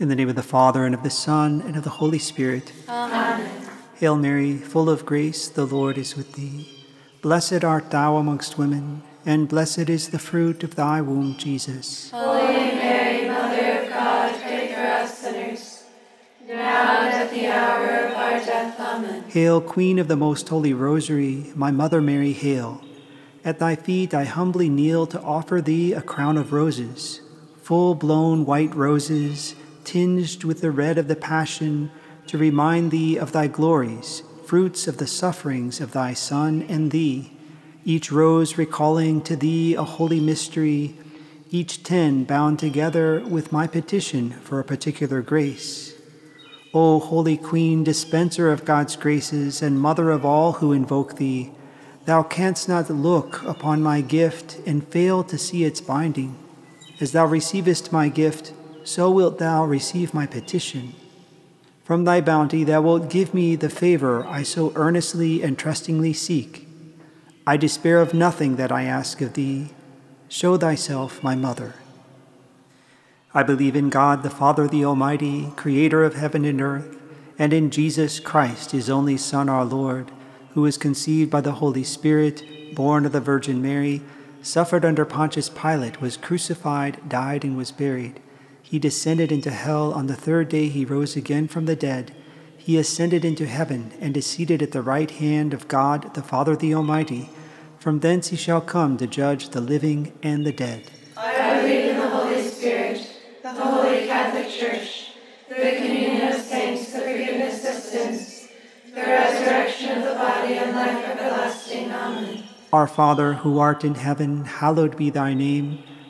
In the name of the Father, and of the Son, and of the Holy Spirit. Amen. Hail Mary, full of grace, the Lord is with thee. Blessed art thou amongst women, and blessed is the fruit of thy womb, Jesus. Holy Mary, Mother of God, pray for us sinners, now and at the hour of our death. Amen. Hail, Queen of the most holy Rosary, my Mother Mary, hail. At thy feet I humbly kneel to offer thee a crown of roses, full blown white roses tinged with the red of the Passion, to remind thee of thy glories, fruits of the sufferings of thy Son and thee, each rose recalling to thee a holy mystery, each ten bound together with my petition for a particular grace. O Holy Queen, dispenser of God's graces and mother of all who invoke thee, thou canst not look upon my gift and fail to see its binding. As thou receivest my gift, so wilt thou receive my petition. From thy bounty thou wilt give me the favor I so earnestly and trustingly seek. I despair of nothing that I ask of thee. Show thyself my mother. I believe in God, the Father, the Almighty, creator of heaven and earth, and in Jesus Christ, his only Son, our Lord, who was conceived by the Holy Spirit, born of the Virgin Mary, suffered under Pontius Pilate, was crucified, died, and was buried he descended into hell. On the third day, he rose again from the dead. He ascended into heaven and is seated at the right hand of God, the Father the Almighty. From thence he shall come to judge the living and the dead. I believe in the Holy Spirit, the Holy Catholic Church, the communion of saints, the forgiveness of sins, the resurrection of the body, and life everlasting. Amen. Our Father, who art in heaven, hallowed be thy name.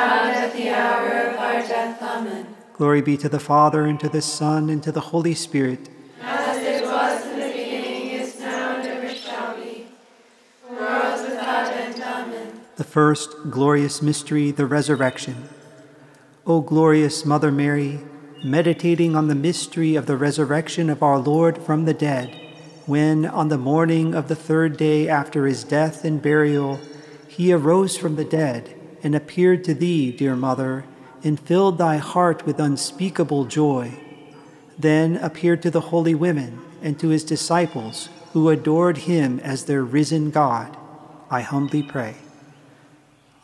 and at the hour of our death. Amen. Glory be to the Father, and to the Son, and to the Holy Spirit. As it was in the beginning, is now, and ever shall be, world without end. Amen. The first glorious mystery, the resurrection. O glorious Mother Mary, meditating on the mystery of the resurrection of our Lord from the dead, when, on the morning of the third day after his death and burial, he arose from the dead and appeared to thee, dear Mother, and filled thy heart with unspeakable joy. Then appeared to the holy women and to his disciples, who adored him as their risen God. I humbly pray.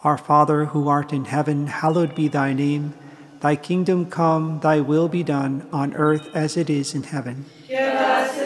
Our Father, who art in heaven, hallowed be thy name. Thy kingdom come, thy will be done, on earth as it is in heaven. Give us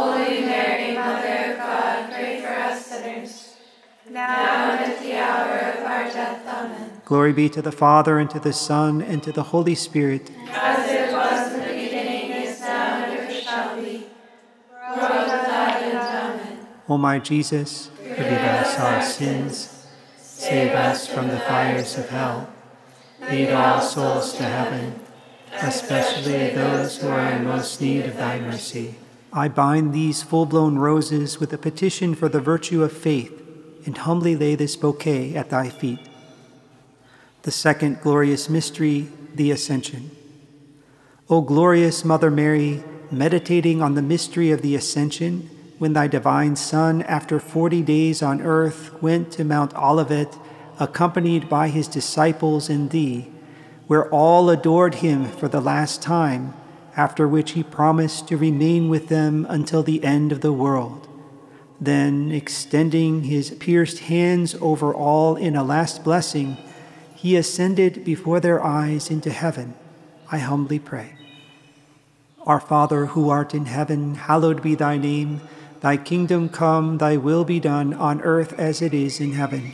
now and at the hour of our death. Amen. Glory be to the Father, and to the Son, and to the Holy Spirit, As it was in the beginning, is now, and ever shall be, world without end. Amen. O my Jesus, forgive us our sins, save us from the fires of hell, lead all souls to heaven, especially those who are in most need of thy mercy. I bind these full blown roses with a petition for the virtue of faith, and humbly lay this bouquet at thy feet. The second glorious mystery, the Ascension. O glorious Mother Mary, meditating on the mystery of the Ascension, when thy divine Son, after forty days on earth, went to Mount Olivet, accompanied by his disciples and thee, where all adored him for the last time, after which he promised to remain with them until the end of the world. Then, extending his pierced hands over all in a last blessing, he ascended before their eyes into heaven. I humbly pray. Our Father who art in heaven, hallowed be thy name. Thy kingdom come, thy will be done on earth as it is in heaven.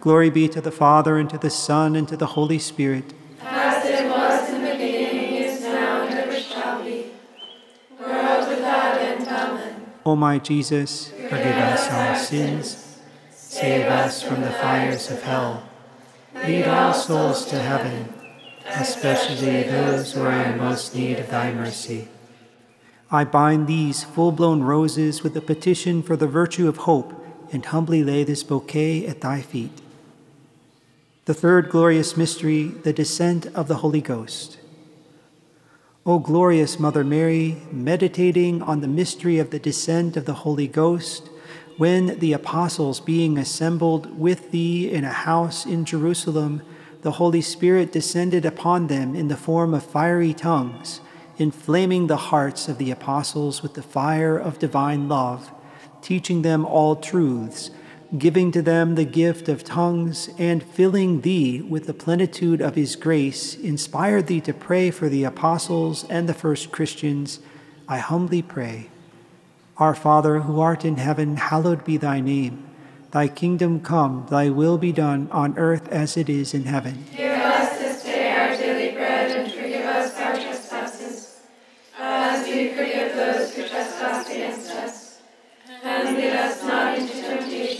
Glory be to the Father, and to the Son, and to the Holy Spirit. As it was in the beginning, is now, and ever shall be, world without end. Amen. O my Jesus, forgive us our sins, save us from the fires of hell. Lead all souls to heaven, especially those who are in most need of thy mercy. I bind these full blown roses with a petition for the virtue of hope and humbly lay this bouquet at thy feet. The third glorious mystery, the descent of the Holy Ghost. O glorious Mother Mary, meditating on the mystery of the descent of the Holy Ghost, when the apostles, being assembled with thee in a house in Jerusalem, the Holy Spirit descended upon them in the form of fiery tongues, inflaming the hearts of the apostles with the fire of divine love, teaching them all truths, giving to them the gift of tongues, and filling thee with the plenitude of his grace, inspired thee to pray for the apostles and the first Christians, I humbly pray. Our Father, who art in heaven, hallowed be thy name. Thy kingdom come, thy will be done on earth as it is in heaven. Give us this day our daily bread, and forgive us our trespasses, as we forgive those who trespass against us. And lead us not into temptation,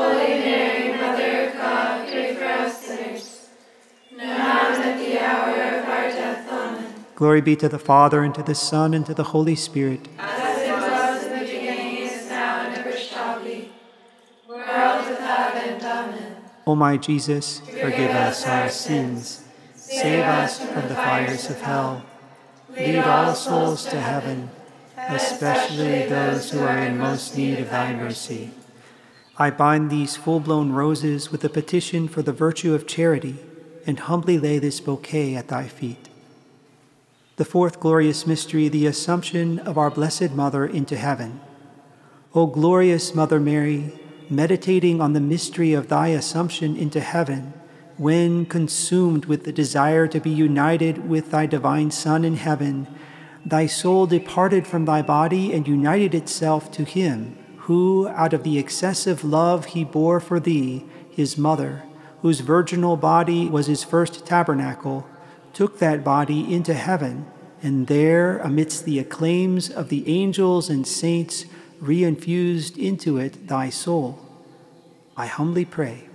Glory be to the Father, and to the Son, and to the Holy Spirit. As it was in the beginning, is now, and ever shall be, world without end. Amen. O my Jesus, forgive us our sins, save us from the fires of hell, lead all souls to heaven, especially those who are in most need of thy mercy. I bind these full blown roses with a petition for the virtue of charity and humbly lay this bouquet at thy feet. The fourth glorious mystery, the Assumption of our Blessed Mother into heaven. O glorious Mother Mary, meditating on the mystery of thy Assumption into heaven, when consumed with the desire to be united with thy divine Son in heaven, thy soul departed from thy body and united itself to him, who, out of the excessive love he bore for thee, his mother, whose virginal body was his first tabernacle, took that body into heaven, and there, amidst the acclaims of the angels and saints, reinfused into it thy soul. I humbly pray.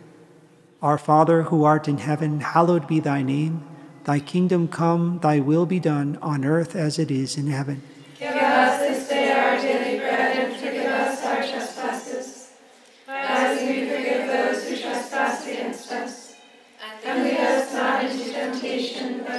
Our Father who art in heaven, hallowed be thy name. Thy kingdom come, thy will be done, on earth as it is in heaven. Give us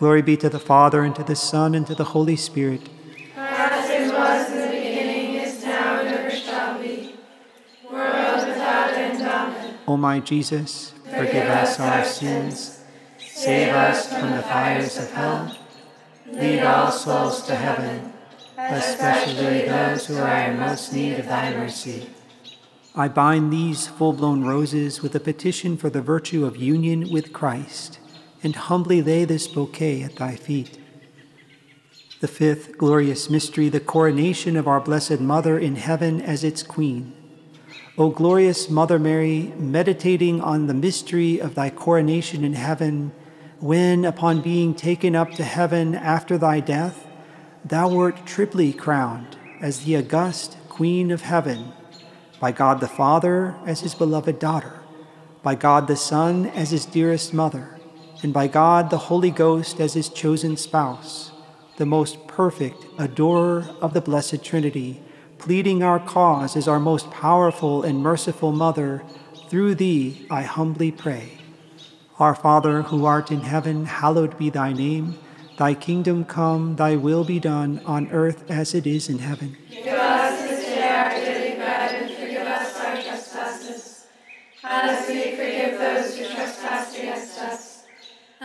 Glory be to the Father, and to the Son, and to the Holy Spirit. As it was in the beginning, is now, and ever shall be, world without end. Amen. O my Jesus, forgive us our sins, save us from the fires of hell, lead all souls to heaven, especially those who are in most need of thy mercy. I bind these full blown roses with a petition for the virtue of union with Christ, and humbly lay this bouquet at thy feet. The fifth glorious mystery, the coronation of our Blessed Mother in heaven as its Queen. O glorious Mother Mary, meditating on the mystery of thy coronation in heaven, when, upon being taken up to heaven after thy death, thou wert triply crowned as the august Queen of heaven, by God the Father as his beloved daughter, by God the Son as his dearest mother, and by God the Holy Ghost as his chosen spouse, the most perfect adorer of the Blessed Trinity, pleading our cause as our most powerful and merciful Mother, through thee I humbly pray. Our Father, who art in heaven, hallowed be thy name. Thy kingdom come, thy will be done, on earth as it is in heaven. Give us this day our daily bread, and forgive us our trespasses, as we forgive those who trespass.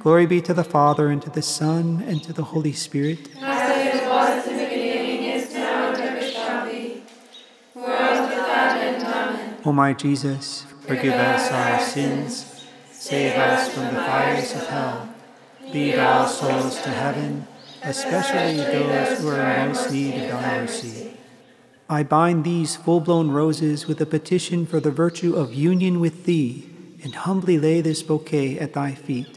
Glory be to the Father, and to the Son, and to the Holy Spirit. As it was in the beginning, is now, and ever shall be, world without end. Amen. O my Jesus, forgive us our sins, save us from the fires of hell, lead all souls to heaven, especially those who are in most need of thy mercy. I bind these full blown roses with a petition for the virtue of union with thee, and humbly lay this bouquet at thy feet.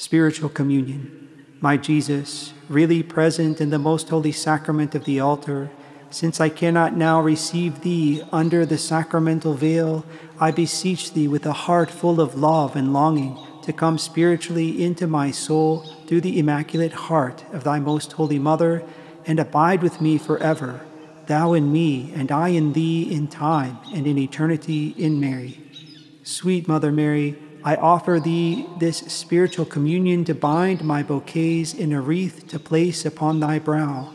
Spiritual communion. My Jesus, really present in the most holy sacrament of the altar, since I cannot now receive thee under the sacramental veil, I beseech thee with a heart full of love and longing to come spiritually into my soul through the immaculate heart of thy most holy Mother, and abide with me forever, thou in me, and I in thee in time and in eternity in Mary. Sweet Mother Mary, I offer thee this spiritual communion to bind my bouquets in a wreath to place upon thy brow.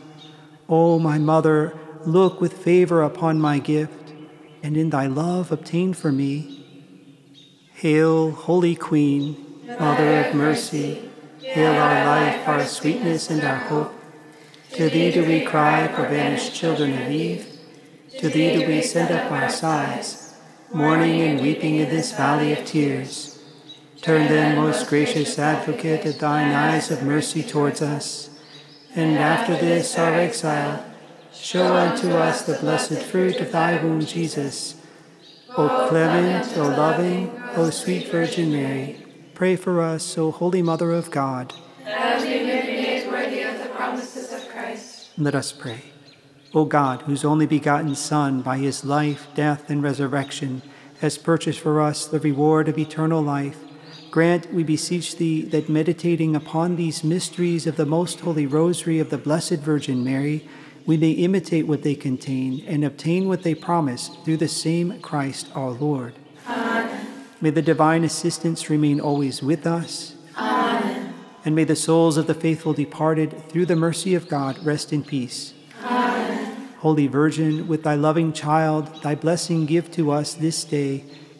O my Mother, look with favor upon my gift, and in thy love obtain for me. Hail, Holy Queen, Mother of mercy, hail our life, our sweetness, and our hope. To thee do we cry, for banished children of Eve. To thee do we send up our sighs, mourning and weeping in this valley of tears. Turn then, most gracious advocate, at thine eyes of mercy towards us, and after this our exile, show unto us the blessed fruit of thy womb, Jesus. O clement, O loving, O sweet Virgin Mary, pray for us, O Holy Mother of God. That we may be made worthy of the promises of Christ. Let us pray. O God, whose only begotten Son, by his life, death, and resurrection, has purchased for us the reward of eternal life, grant, we beseech thee, that meditating upon these mysteries of the most holy rosary of the Blessed Virgin Mary, we may imitate what they contain and obtain what they promise through the same Christ our Lord. Amen. May the divine assistance remain always with us. Amen. And may the souls of the faithful departed, through the mercy of God, rest in peace. Amen. Holy Virgin, with thy loving child, thy blessing give to us this day.